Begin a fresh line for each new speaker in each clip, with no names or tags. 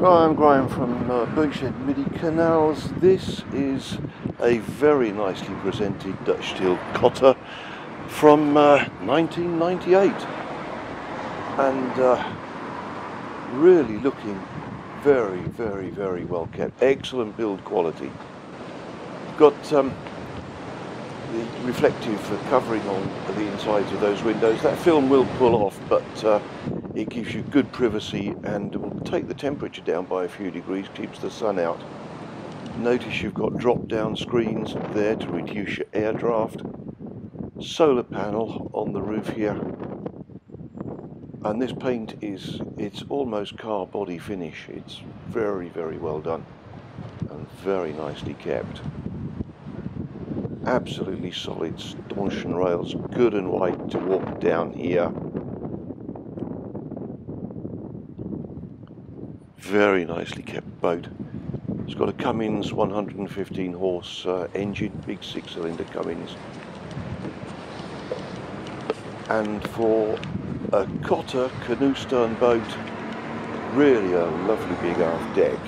Hi, I'm Graham from uh, Midi Canals. This is a very nicely presented Dutch steel Kotter from uh, 1998 and uh, really looking very, very, very well kept. Excellent build quality. Got um, the reflective covering on the insides of those windows. That film will pull off, but uh, it gives you good privacy and will take the temperature down by a few degrees, keeps the sun out. Notice you've got drop down screens there to reduce your air draft. Solar panel on the roof here. And this paint is, it's almost car body finish. It's very, very well done and very nicely kept absolutely solid stanchion rails, good and white to walk down here. Very nicely kept boat. It's got a Cummins 115 horse uh, engine, big six cylinder Cummins. And for a Kotter canoe stern boat, really a lovely big aft deck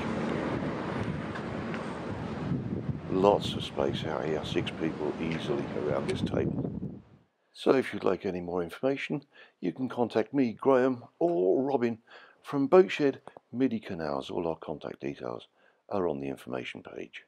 lots of space out here, six people easily around this table. So if you'd like any more information, you can contact me, Graham, or Robin from Boatshed Midi Canals. All our contact details are on the information page.